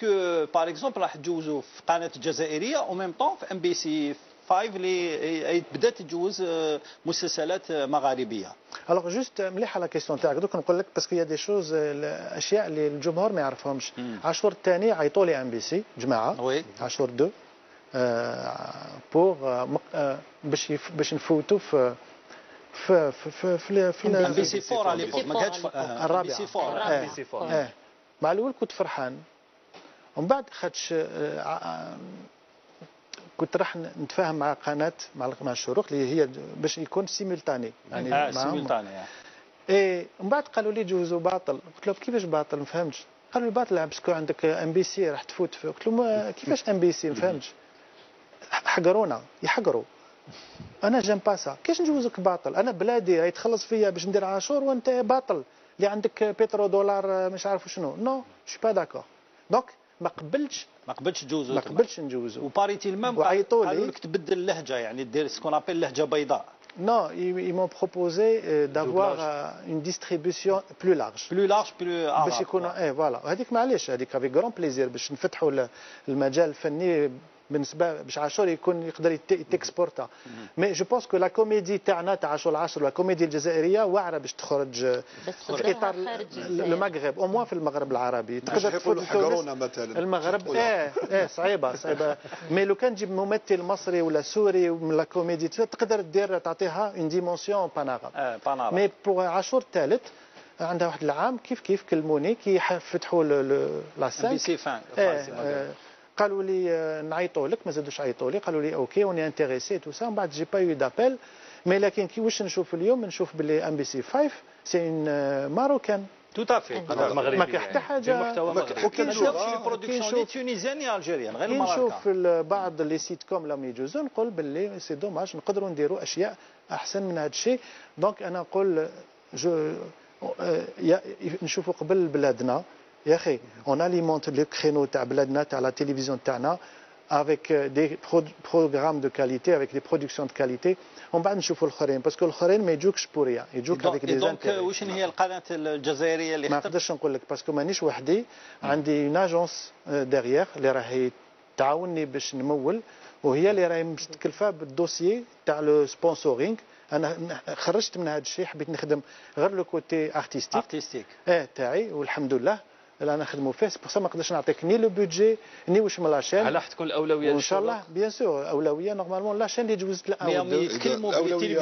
que par exemple راح تجوزوا في قناة الجزائريه au même temps في MBC 5 اللي بدأت تجوز مسلسلات مغاربية. alors juste مليحه la question تاعك. دوك نقول لك parce que y a des choses الاشياء اللي الجمهور ما يعرفهمش. عاشور الثاني عيطوا لي MBC جماعة. Oui. عاشور deux pour باش باش نفوتوا في في في في في MBC 4 على ما كانتش الرابعه MBC 4 MBC 4 مع الأول كنت فرحان. ومن بعد خاطش كنت راح نتفاهم مع قناة مع مع الشروق اللي هي باش يكون simultané يعني آه simultané اي ومن بعد قالوا لي جوزوا باطل. قلت لهم كيفاش باطل؟ ما فهمتش. قالوا لي باطل parce que عندك MBC راح تفوت فيه. قلت لهم كيفاش MBC ما فهمتش. حقرونا يحقروا. أنا j'aime pas ça كيفاش نجوزك باطل؟ أنا بلادي راهي تخلص فيا باش ندير عاشور وأنت باطل. اللي عندك pétrodollar مش عارف شنو. non je suis pas d'accord donc ما قبلتش ما قبلتش تجوزو ما قبلتش نجوزو. وباريتي المام وعيطوا لي. قالوا لك تبدل اللهجة يعني دير ce qu'on appelle لهجة بيضاء. Non, ils, ils m'ont proposé euh, d'avoir euh, une distribution plus large. Plus large, plus arabe. باش يكونوا إيه voilà هذيك معليش هذيك avec grand plaisir باش نفتحوا المجال الفني بالنسبة باش عاشور يكون يقدر يت exporta. mais je pense que la comédie تاعنا تاع عاشور العصر و la comédie الجزائريه واعره باش تخرج في اطار المغرب au moins في المغرب العربي. تقدر تفوت حقرونا مثلا. المغرب إيه إيه صعيبة صعيبة. mais لو كان تجيب ممثل مصري ولا سوري من la comédie تقدر دير تعطيها une dimension panarabe mais pour عاشور الثالث عندها واحد العام كيف كيف كلموني؟ كي فتحوا لا سان بي سي فان قالوا لي نعيطوا لك ما زادوش عيطوا لي قالوا لي OK on est intéressés tout ça من بعد j'ai pas eu d'appel. mais لكن كي واش نشوف اليوم؟ نشوف باللي MBC 5 c'est un marocain. Tout à fait ما كاين حتى حاجة. وكي نشوف les productions tunisiennes يا algériennes غير المراكا نشوف بعض les sitcoms لما يجوزوا نقول باللي c'est dommage نقدروا نديروا أشياء أحسن من هذا الشيء. donc أنا نقول je نشوفوا قبل بلادنا. يا أخي on alimente le créneau تاع بلادنا تاع la télévision تاعنا avec des programmes de qualité, avec des productions de qualité. ومن بعد نشوفوا الاخرين parce que الاخرين ما يجوكش pour rien يجوك avec des donc واش هي القناه الجزائريه اللي ما نقدرش نقول لك parce que مانيش وحدي عندي une agence derrière اللي راهي تعاوني باش نمول وهي اللي راهي متكلفه بال dossier تاع le sponsoring أنا خرجت من هذا الشيء حبيت نخدم غير le côté artistique artistique آه تاعي والحمد لله اللي أنا نخدموا فيه. بصح ما نقدرش نعطيك ni le budget ni واش من la chaîne على تكون الاولويه ان شاء الله bien sûr أولوية normalement la chaîne اللي جوزت الأول